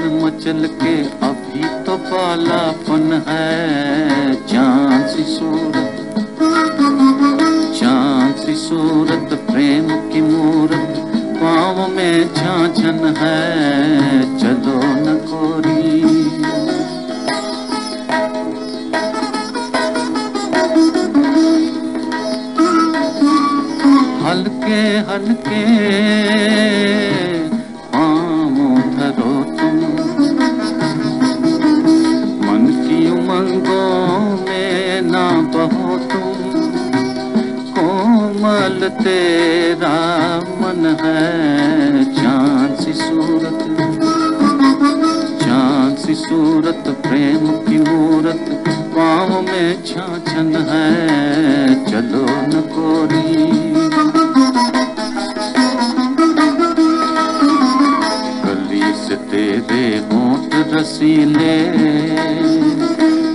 मचल के अभी तो बालापन है। चाँद सूरत चाँद सूरत, प्रेम की मूरत, पाँव में झांझन है। चलो न कोरी। हल्के हल्के तेरा मन है, चाँद सी सूरत। चाँद सी सूरत, प्रेम की मूरत, पाँव में छाछन है, चलो न कोरी। गली से तेरे होंठ रसीले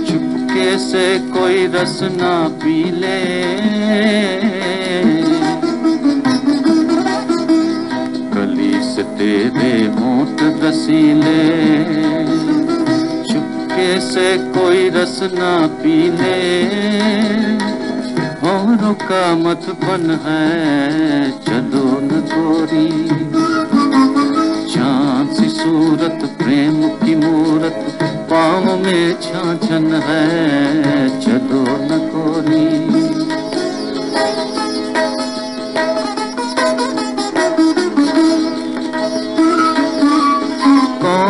चुपके से कोई रस ना पी ले। तेरे होंठ रसीले चुपके से कोई रस ना पी ले होरों का बन है चलो न गोरी। चाँद सी सूरत, प्रेम की मूरत, पाँव में छाछन है चलो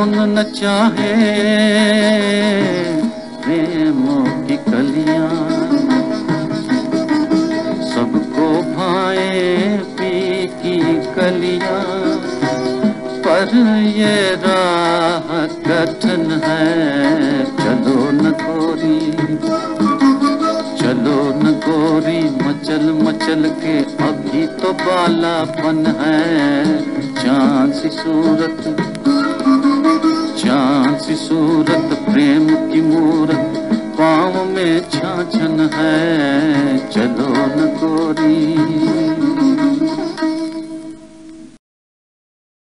कौन न चाहे। प्रेमों की कलियाँ सबको भाए पी की कलियाँ। पर ये राह कठिन है, चलो न गोरी। चलो न गोरी, मचल मचल के अभी तो बालापन है। चाँद सूरत चाँद सूरत प्रेम की मूरत पाँव में छाछन है।